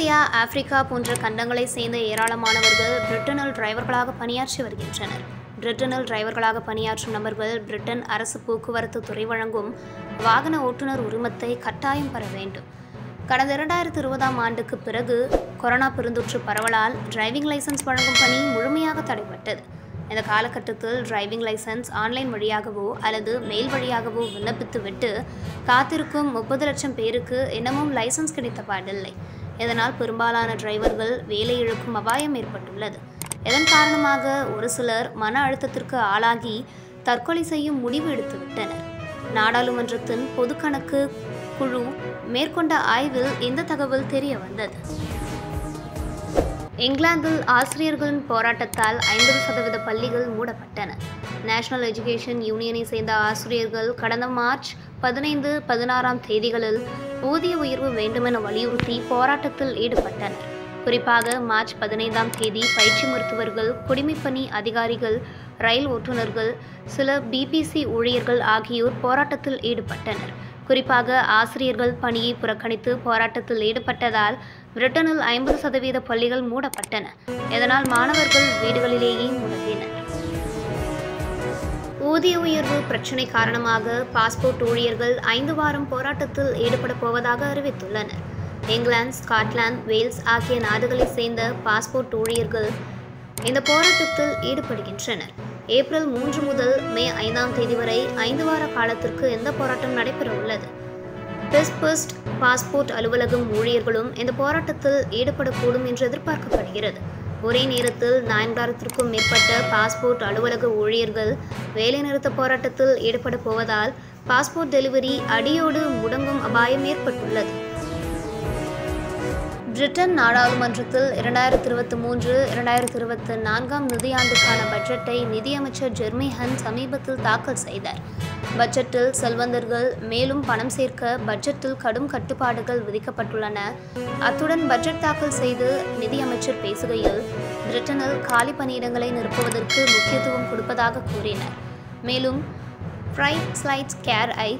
Asia Africa போன்ற கண்டங்களை சேர்ந்த ஏராளமானவர்கள் பிரிட்டனில் டிரைவர்களாக பணியாற்றி வருகின்றனர். பிரிட்டனில் டிரைவர்களாக பணியாற்றும் நபர்கள் பிரிட்டன் அரசு போக்குவரத்து துறை வழங்கும் வாகன ஓட்டுநர் உரிமத்தை கட்டாயம் பெற வேண்டும். கடந்த இரண்டாயிரத்தி இருபதாம் ஆண்டுக்கு பிறகு கொரோனா பெருந்தொற்று பரவலால் டிரைவிங் லைசென்ஸ் வழங்கும் பணி முழுமையாக தடைப்பட்டது இந்த காலகட்டத்தில் டிரைவிங் லைசென்ஸ் ஆன்லைன் வழியாகவோ அல்லது மெயில் வழியாகவோ விண்ணப்பித்துவிட்டு காத்திருக்கும் முப்பது லட்சம் பேருக்கு இன்னமும் லைசென்ஸ் கிடைத்த பாடில்லை. இதனால் பெரும்பாலான டிரைவர்கள் வேலை இழக்கும் அபாயம் ஏற்பட்டுள்ளது. இதன் காரணமாக ஒரு சிலர் மன அழுத்தத்திற்கு ஆளாகி தற்கொலை செய்யும் முடிவு எடுத்துவிட்டனர். நாடாளுமன்றத்தின் பொதுக்கணக்கு குழு மேற்கொண்ட ஆய்வில் இந்த தகவல் தெரிய வந்தது. இங்கிலாந்தில் ஆசிரியர்களின் போராட்டத்தால் ஐம்பது சதவீத பள்ளிகள் மூடப்பட்டன. நேஷனல் எஜுகேஷன் யூனியனை சேர்ந்த ஆசிரியர்கள் கடந்த மார்ச் பதினைந்து பதினாறாம் தேதிகளில் ஊதிய உயர்வு வேண்டுமென வலியுறுத்தி போராட்டத்தில் ஈடுபட்டனர். குறிப்பாக மார்ச் பதினைந்தாம் தேதி பயிற்சி மருத்துவர்கள் குடிமைப்பணி அதிகாரிகள் ரயில் ஓட்டுநர்கள் சில பிபிசி ஊழியர்கள் ஆகியோர் போராட்டத்தில் ஈடுபட்டனர். குறிப்பாக ஆசிரியர்கள் பணியை புறக்கணித்து போராட்டத்தில் ஈடுபட்டதால் பிரிட்டனில் ஐம்பது சதவீத பள்ளிகள் மூடப்பட்டன. இதனால் மாணவர்கள் வீடுகளிலேயே முடங்கினர் ஊதிய உயர்வு பிரச்சினை காரணமாக பாஸ்போர்ட் ஊழியர்கள் ஐந்து வாரம் போராட்டத்தில் ஈடுபட போவதாக அறிவித்துள்ளனர். இங்கிலாந்து ஸ்காட்லாந்து வேல்ஸ் ஆகிய நாடுகளைச் சேர்ந்த பாஸ்போர்ட் ஊழியர்கள் இந்த போராட்டத்தில் ஈடுபடுகின்றனர். ஏப்ரல் மூன்று முதல் மே ஐந்தாம் தேதி வரை ஐந்து வார காலத்திற்கு இந்த போராட்டம் நடைபெற உள்ளது பெஸ்பஸ்ட் பாஸ்போர்ட் அலுவலகம் ஊழியர்களும் இந்த போராட்டத்தில் ஈடுபடக்கூடும் என்று எதிர்பார்க்கப்படுகிறது. ஒரே நேரத்தில் நான்காயிரத்திற்கும் மேற்பட்ட பாஸ்போர்ட் அலுவலக ஊழியர்கள் வேலைநிறுத்த போராட்டத்தில் ஈடுபட போவதால் பாஸ்போர்ட் டெலிவரி அடியோடு முடங்கும் அபாயம் ஏற்பட்டுள்ளது. பிரிட்டன் நாடாளுமன்றத்தில் இரண்டாயிரத்தி இருபத்தி மூன்று இரண்டாயிரத்தி இருபத்தி நான்காம் நிதியாண்டுக்கான பட்ஜெட்டை நிதியமைச்சர் ஜெர்மி ஹன் சமீபத்தில் தாக்கல் செய்தார். பட்ஜெட்டில் செல்வந்தர்கள் மேலும் பணம் சேர்க்க பட்ஜெட்டில் கடும் கட்டுப்பாடுகள் விதிக்கப்பட்டுள்ளன. அத்துடன் பட்ஜெட் தாக்கல் செய்து நிதியமைச்சர் பேசுகையில் பிரிட்டனில் காலி பணியிடங்களை நிரப்புவதற்கு முக்கியத்துவம் கொடுப்பதாக கூறினார். மேலும் ஃப்ரைட் ஸ்லைட்ஸ் கேர் ஐ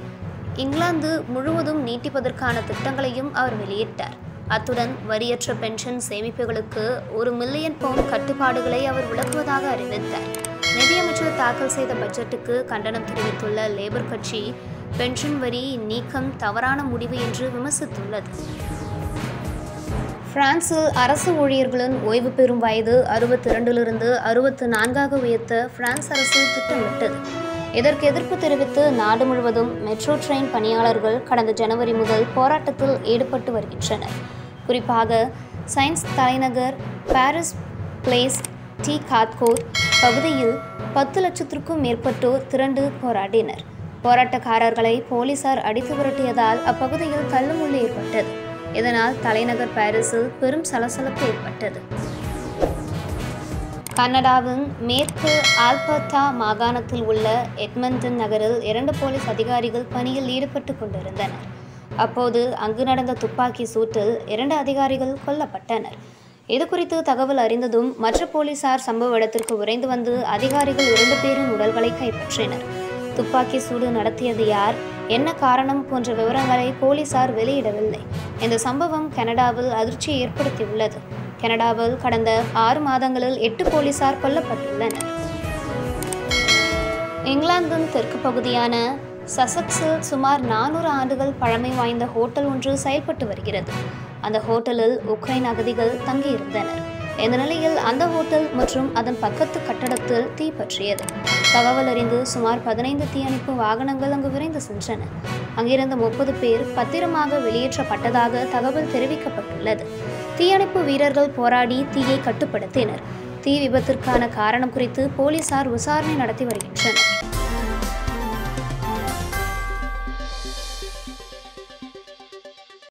இங்கிலாந்து முழுவதும் நீட்டிப்பதற்கான திட்டங்களையும் அவர் வெளியிட்டார். அத்துடன் வரியற்ற பென்ஷன் சேமிப்புகளுக்கு ஒரு மில்லியன் பவுண்ட் கட்டுப்பாடுகளை அவர் விளக்குவதாக அறிவித்தார். நிதியமைச்சர் தாக்கல் செய்த பட்ஜெட்டுக்கு கண்டனம் தெரிவித்துள்ள லேபர் கட்சி பென்ஷன் வரி நீக்கம் தவறான முடிவு என்று விமர்சித்துள்ளது. பிரான்சில் அரசு ஊழியர்களின் ஓய்வு பெறும் வயது அறுபத்தி இரண்டிலிருந்து அறுபத்து நான்காக உயர்த்த பிரான்ஸ் அரசு திட்டமிட்டது. இதற்கு எதிர்ப்பு தெரிவித்து நாடு முழுவதும் மெட்ரோ ட்ரெயின் பணியாளர்கள் கடந்த ஜனவரி முதல் போராட்டத்தில் ஈடுபட்டு வருகின்றனர். குறிப்பாக சயின்ஸ் தலைநகர் பாரிஸ் பிளேஸ் டி காத்கோர் பகுதியில் பத்து லட்சத்திற்கும் மேற்பட்டோர் திரண்டு போராடினர். போராட்டக்காரர்களை போலீசார் அடித்து விரட்டியதால் அப்பகுதியில் தள்ளுமுள்ளு ஏற்பட்டது. இதனால் தலைநகர் பாரிஸில் பெரும் சலசலப்பு ஏற்பட்டது. கனடாவின் மேற்கு ஆல்பர்டா மாகாணத்தில் உள்ள எட்மண்டன் நகரில் இரண்டு போலீஸ் அதிகாரிகள் பணியில் ஈடுபட்டு கொண்டிருந்தனர். அப்போது அங்கு நடந்த துப்பாக்கி சூட்டில் இரண்டு அதிகாரிகள் கொல்லப்பட்டனர். இது குறித்து தகவல் அறிந்ததும் மற்ற போலீசார் சம்பவ இடத்திற்கு விரைந்து வந்து அதிகாரிகள் இரண்டு பேரின் உடல்களை கைப்பற்றினர். துப்பாக்கி சூடு நடத்தியது யார் என்ன காரணம் போன்ற விவரங்களை போலீசார் வெளியிடவில்லை. இந்த சம்பவம் கனடாவில் அதிர்ச்சியை ஏற்படுத்தியுள்ளது. கனடாவில் கடந்த ஆறு மாதங்களில் எட்டு போலீசார் கொல்லப்பட்டுள்ளனர். இங்கிலாந்தின் தெற்கு பகுதியான சசக்ஸில் சுமார் நானூறு ஆண்டுகள் பழமை வாய்ந்த ஹோட்டல் ஒன்று செயல்பட்டு வருகிறது. அந்த ஹோட்டலில் உக்ரைன் அகதிகள் தங்கியிருந்தனர். இந்த நிலையில் அந்த ஹோட்டல் மற்றும் அதன் பக்கத்து கட்டடத்தில் தீ பற்றியது. தகவல் அறிந்து சுமார் பதினைந்து தீயணைப்பு வாகனங்கள் அங்கு விரைந்து சென்றன. அங்கிருந்த முப்பது பேர் பத்திரமாக வெளியேற்றப்பட்டதாக தகவல் தெரிவிக்கப்பட்டுள்ளது. தீயணைப்பு வீரர்கள் போராடி தீயை கட்டுப்படுத்தினர். தீ விபத்திற்கான காரணம் குறித்து போலீசார் விசாரணை நடத்தி வருகின்றனர்.